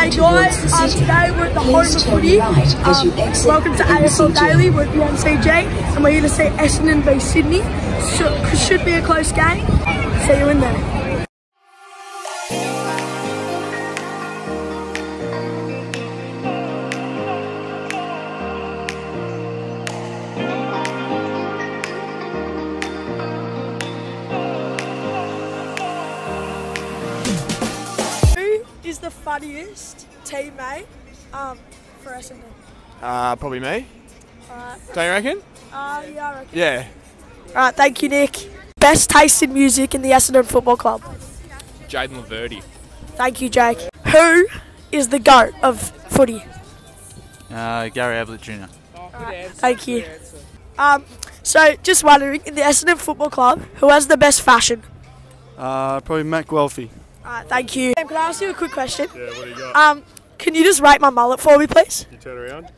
G'day guys, um, today we're at the home of footy. Um, welcome to AFL Daily, we're at the MCG and we're here to see Essendon v Sydney. Should, should be a close game. See you in there. Funniest teammate um, for Essendon? Uh, probably me. Alright, Don't you reckon? uh, yeah, I reckon. Yeah. Alright, thank you, Nick. Best tasted music in the Essendon Football Club. Jayden Laverde. Thank you, Jake. Who is the GOAT of footy? Uh, Gary Ablett Jr. Thank you. Um, so, just wondering, in the Essendon Football Club, who has the best fashion? Uh, probably Matt Guelfi. Alright, thank you. Can I ask you a quick question? Yeah, what do you got? Um, can you just rate my mullet for me, please? you turn around.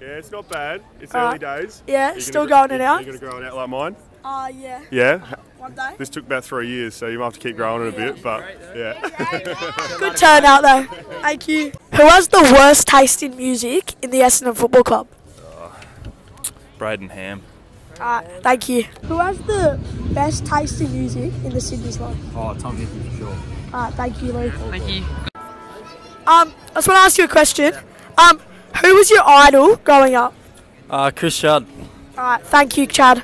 Yeah, it's not bad. It's Alright. early days. Yeah, You're still gonna, going it out? You're going to grow it out like mine. Uh, yeah, Yeah. one day. This took about three years, so you might have to keep growing it a bit, but yeah. Good turnout, though. Thank you. Who has the worst taste in music in the Essendon Football Club? Brayden Ham. Uh, thank you. Who has the best taste in music in the Sydney side? Oh, Tom Hinton for sure. Uh, thank you, Luke. Thank you. Um, I just want to ask you a question. Um, who was your idol growing up? Uh, Chris Judd. Alright, thank you, Chad.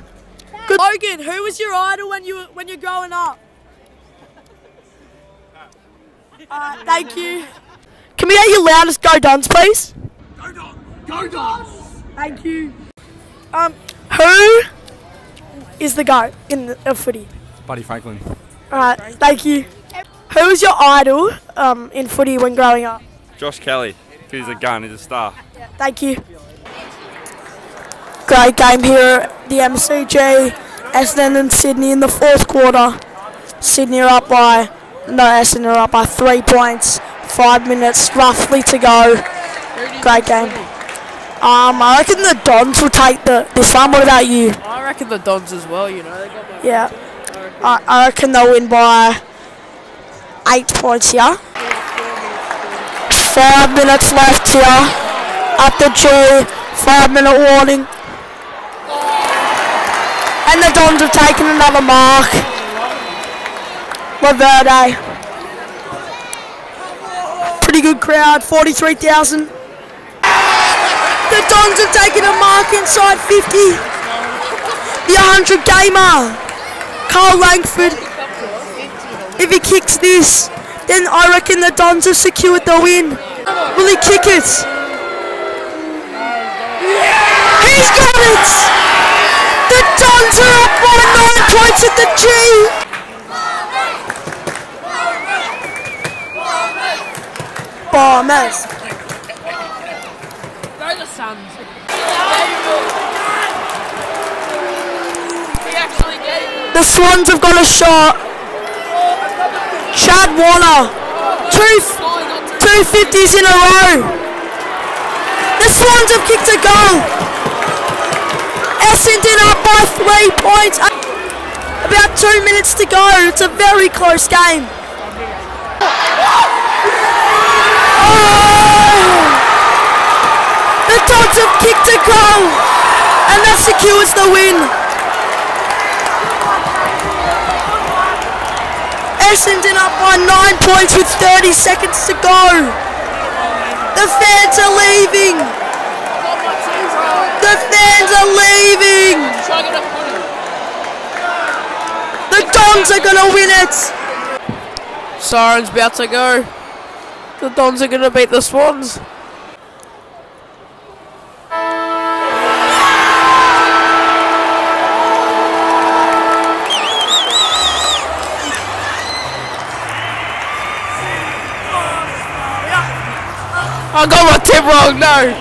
Good. Logan, who was your idol when you were, when you're growing up? Alright, thank you. Can we get your loudest go dons, please? Go dons! Go dons! Thank you. Um, who is the goat in the of footy? Buddy Franklin. Alright, thank you. Who was your idol um, in footy when growing up? Josh Kelly. He's a gun. He's a star. Thank you. Great game here at the MCG. Essendon and Sydney in the fourth quarter. Sydney are up by, no, Essendon are up by three points. Five minutes roughly to go. Great game. Um, I reckon the Dons will take the this one. What about you? I reckon the Dons as well, you know. They got my Yeah. I, I reckon they'll win by eight points here. Five minutes left here at the G. Five minute warning. And the Dons have taken another mark. Laverde. Pretty good crowd, 43,000. The Dons have taken a mark inside 50. The 100 gamer. Kyle Langford. If he kicks this, then I reckon the Dons have secured the win. Will he kick it? He's got it! The Dons are up by nine points at the G. Bombers. Go the Suns. He actually gave it. The Swans have got a shot. Chad Warner. Two, two 50s in a row. The Swans have kicked a goal. Essendon up by three points. About two minutes to go. It's a very close game. Oh! The Dogs have kicked a goal. And that secures the win. Essendon up by nine points with 30 seconds to go. The fans are leaving. The fans are leaving. The Dons are going to win it. Siren's about to go. The Dons are going to beat the Swans. I got my tip wrong, no.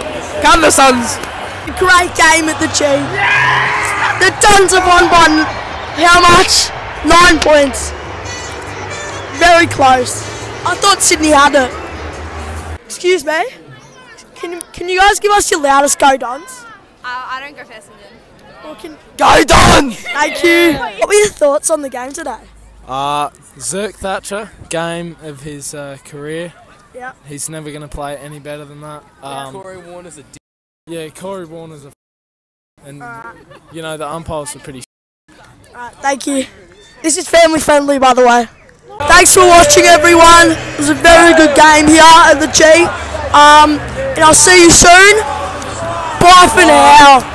Come the Suns. Great game at the G. The Dons have won by n- how much? Nine points. Very close. I thought Sydney had it. Excuse me. Can, can you guys give us your loudest go Dons? Uh, I don't go for Essendon. Or can, Go Dons! thank you. What were your thoughts on the game today? Uh, Zerk Thatcher, game of his uh, career. Yeah. He's never going to play any better than that. Um, Corey Warner's a. yeah, Corey Warner's a. F- and Alright. you know the umpires are pretty. Alright, thank you. This is family friendly, by the way. Thanks for watching, everyone. It was a very good game here at the G. Um, and I'll see you soon. Bye for now.